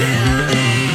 Yeah.